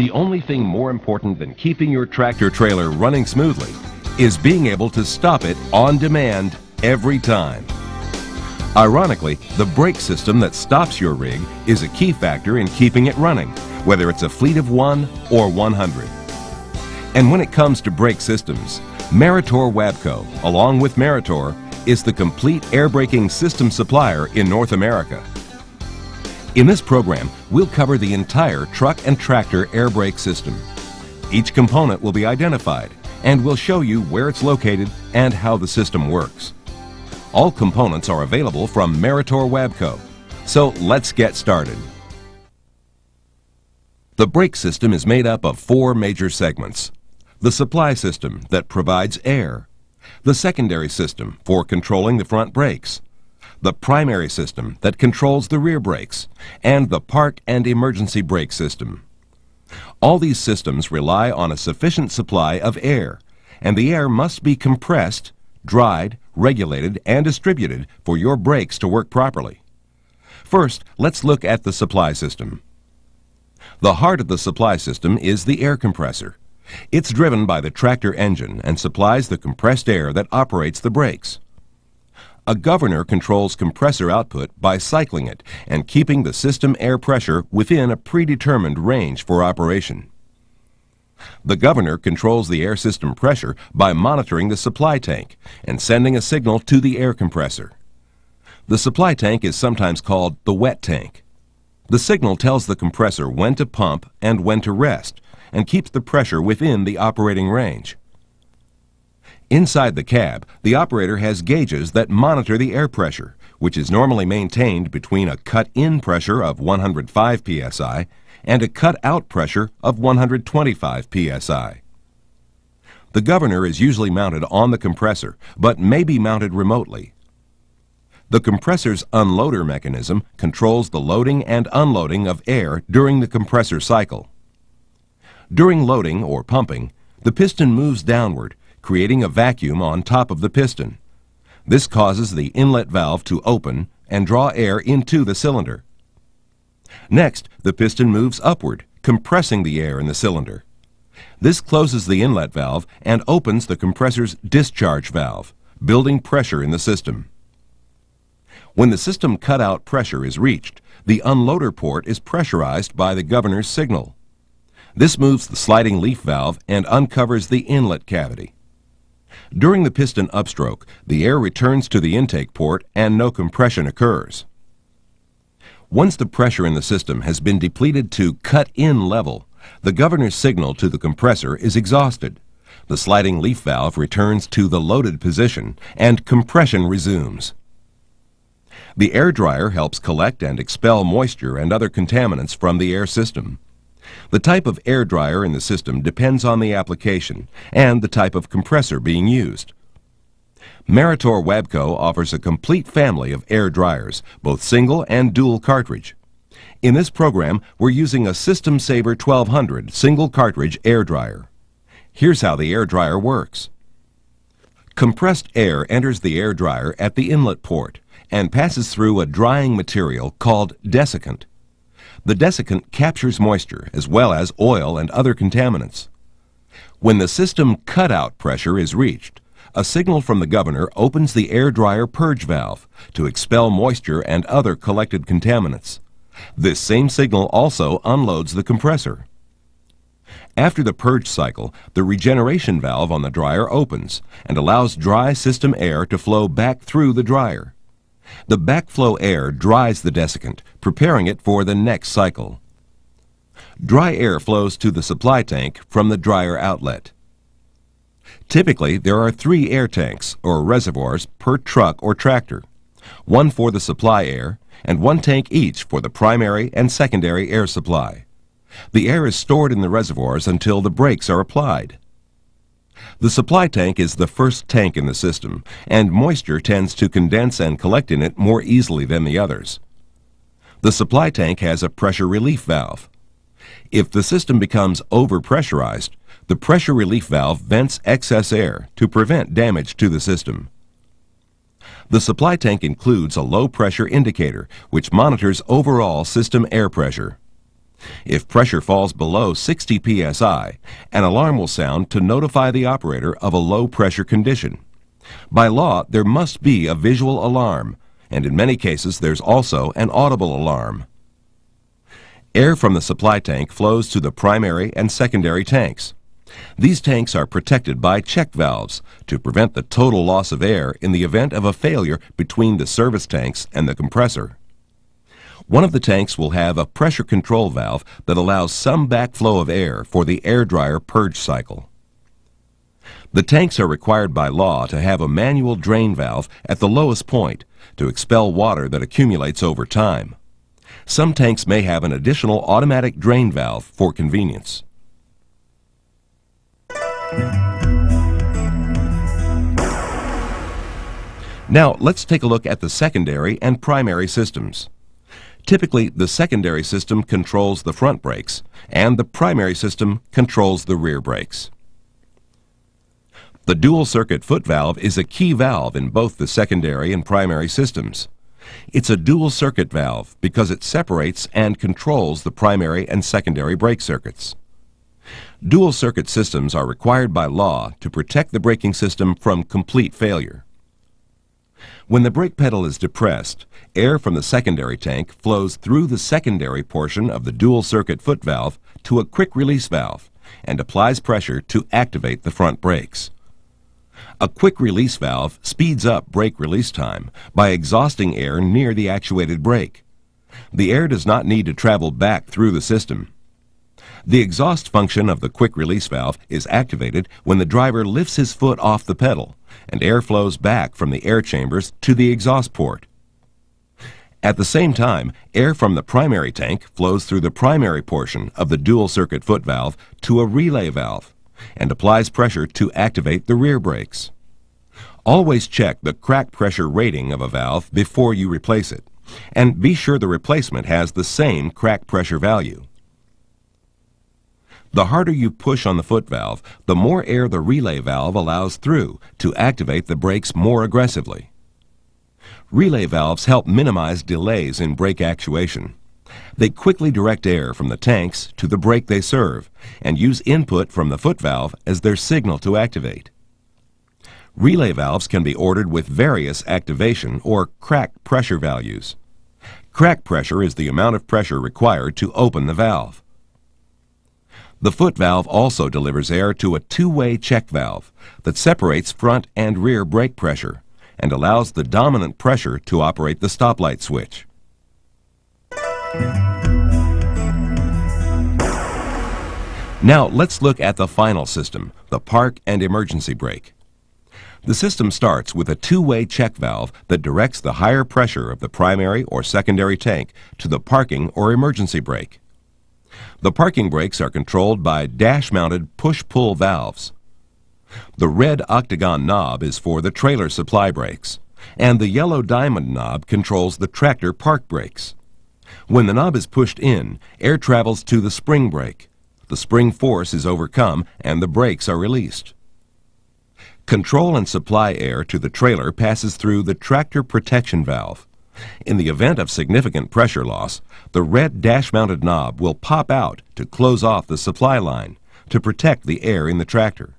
The only thing more important than keeping your tractor trailer running smoothly is being able to stop it on demand every time. Ironically, the brake system that stops your rig is a key factor in keeping it running, whether it's a fleet of one or 100. And when it comes to brake systems, Meritor Wabco, along with Meritor, is the complete air braking system supplier in North America. In this program, we'll cover the entire truck and tractor air brake system. Each component will be identified, and we'll show you where it's located and how the system works. All components are available from Meritor Wabco. So let's get started. The brake system is made up of four major segments. The supply system that provides air. The secondary system for controlling the front brakes. The primary system that controls the rear brakes. And the park and emergency brake system. All these systems rely on a sufficient supply of air, and the air must be compressed, dried, regulated, and distributed for your brakes to work properly. First, let's look at the supply system. The heart of the supply system is the air compressor. It's driven by the tractor engine and supplies the compressed air that operates the brakes. A governor controls compressor output by cycling it and keeping the system air pressure within a predetermined range for operation. The governor controls the air system pressure by monitoring the supply tank and sending a signal to the air compressor. The supply tank is sometimes called the wet tank. The signal tells the compressor when to pump and when to rest and keeps the pressure within the operating range. Inside the cab, the operator has gauges that monitor the air pressure, which is normally maintained between a cut-in pressure of 105 psi and a cut-out pressure of 125 psi. The governor is usually mounted on the compressor, but may be mounted remotely. The compressor's unloader mechanism controls the loading and unloading of air during the compressor cycle. During loading or pumping, the piston moves downward, creating a vacuum on top of the piston. This causes the inlet valve to open and draw air into the cylinder. Next, the piston moves upward, compressing the air in the cylinder. This closes the inlet valve and opens the compressor's discharge valve, building pressure in the system. When the system cutout pressure is reached, the unloader port is pressurized by the governor's signal. This moves the sliding leaf valve and uncovers the inlet cavity. During the piston upstroke, the air returns to the intake port and no compression occurs. Once the pressure in the system has been depleted to cut-in level, the governor's signal to the compressor is exhausted. The sliding leaf valve returns to the loaded position and compression resumes. The air dryer helps collect and expel moisture and other contaminants from the air system. The type of air dryer in the system depends on the application and the type of compressor being used. Meritor Wabco offers a complete family of air dryers, both single and dual cartridge. In this program, we're using a System Saver 1200 single cartridge air dryer. Here's how the air dryer works. Compressed air enters the air dryer at the inlet port and passes through a drying material called desiccant. The desiccant captures moisture as well as oil and other contaminants. When the system cutout pressure is reached, a signal from the governor opens the air dryer purge valve to expel moisture and other collected contaminants. This same signal also unloads the compressor. After the purge cycle, the regeneration valve on the dryer opens and allows dry system air to flow back through the dryer. The backflow air dries the desiccant, preparing it for the next cycle. Dry air flows to the supply tank from the dryer outlet. Typically, there are three air tanks, or reservoirs, per truck or tractor. One for the supply air, and one tank each for the primary and secondary air supply. The air is stored in the reservoirs until the brakes are applied. The supply tank is the first tank in the system, and moisture tends to condense and collect in it more easily than the others. The supply tank has a pressure relief valve. If the system becomes overpressurized, the pressure relief valve vents excess air to prevent damage to the system. The supply tank includes a low pressure indicator which monitors overall system air pressure. If pressure falls below 60 psi, an alarm will sound to notify the operator of a low pressure condition. By law, there must be a visual alarm, and in many cases there's also an audible alarm. Air from the supply tank flows to the primary and secondary tanks. These tanks are protected by check valves to prevent the total loss of air in the event of a failure between the service tanks and the compressor. One of the tanks will have a pressure control valve that allows some backflow of air for the air dryer purge cycle. The tanks are required by law to have a manual drain valve at the lowest point to expel water that accumulates over time. Some tanks may have an additional automatic drain valve for convenience. Now, let's take a look at the secondary and primary systems. Typically, the secondary system controls the front brakes, and the primary system controls the rear brakes. The dual circuit foot valve is a key valve in both the secondary and primary systems. It's a dual circuit valve because it separates and controls the primary and secondary brake circuits. Dual circuit systems are required by law to protect the braking system from complete failure. When the brake pedal is depressed, air from the secondary tank flows through the secondary portion of the dual circuit foot valve to a quick release valve and applies pressure to activate the front brakes. A quick release valve speeds up brake release time by exhausting air near the actuated brake. The air does not need to travel back through the system. The exhaust function of the quick release valve is activated when the driver lifts his foot off the pedal and air flows back from the air chambers to the exhaust port. At the same time, air from the primary tank flows through the primary portion of the dual circuit foot valve to a relay valve and applies pressure to activate the rear brakes. Always check the crack pressure rating of a valve before you replace it, and be sure the replacement has the same crack pressure value. The harder you push on the foot valve, the more air the relay valve allows through to activate the brakes more aggressively. Relay valves help minimize delays in brake actuation. They quickly direct air from the tanks to the brake they serve and use input from the foot valve as their signal to activate. Relay valves can be ordered with various activation or crack pressure values. Crack pressure is the amount of pressure required to open the valve. The foot valve also delivers air to a two-way check valve that separates front and rear brake pressure and allows the dominant pressure to operate the stoplight switch. Now let's look at the final system, the park and emergency brake. The system starts with a two-way check valve that directs the higher pressure of the primary or secondary tank to the parking or emergency brake. The parking brakes are controlled by dash-mounted push-pull valves. The red octagon knob is for the trailer supply brakes, and the yellow diamond knob controls the tractor park brakes. When the knob is pushed in, air travels to the spring brake. The spring force is overcome and the brakes are released. Control and supply air to the trailer passes through the tractor protection valve. In the event of significant pressure loss, the red dash-mounted knob will pop out to close off the supply line to protect the air in the tractor.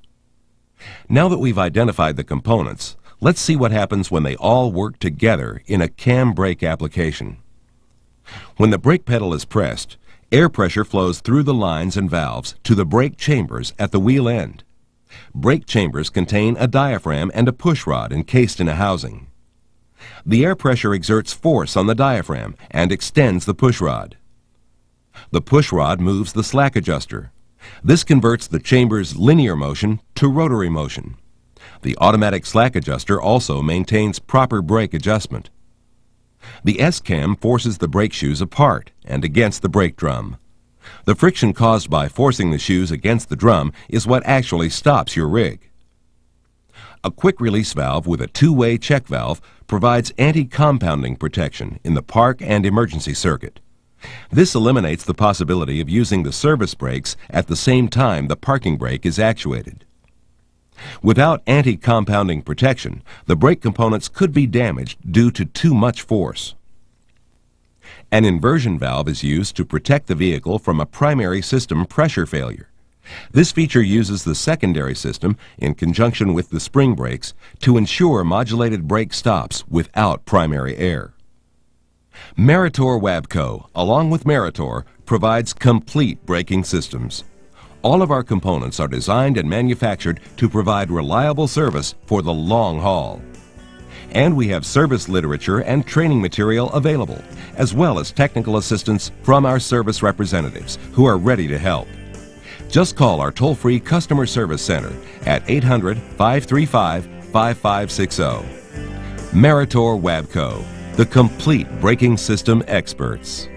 Now that we've identified the components, let's see what happens when they all work together in a cam brake application. When the brake pedal is pressed, air pressure flows through the lines and valves to the brake chambers at the wheel end. Brake chambers contain a diaphragm and a pushrod encased in a housing. The air pressure exerts force on the diaphragm and extends the pushrod. The pushrod moves the slack adjuster. This converts the chamber's linear motion to rotary motion. The automatic slack adjuster also maintains proper brake adjustment. The S-cam forces the brake shoes apart and against the brake drum. The friction caused by forcing the shoes against the drum is what actually stops your rig. A quick release valve with a two-way check valve provides anti-compounding protection in the park and emergency circuit. This eliminates the possibility of using the service brakes at the same time the parking brake is actuated. Without anti-compounding protection, the brake components could be damaged due to too much force. An inversion valve is used to protect the vehicle from a primary system pressure failure. This feature uses the secondary system in conjunction with the spring brakes to ensure modulated brake stops without primary air. Meritor Wabco, along with Meritor, provides complete braking systems. All of our components are designed and manufactured to provide reliable service for the long haul. And we have service literature and training material available, as well as technical assistance from our service representatives who are ready to help. Just call our toll free customer service center at 800 535 5560. Meritor Wabco, the complete braking system experts.